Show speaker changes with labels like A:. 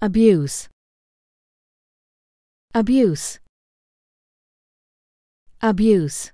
A: abuse. Abuse. Abuse.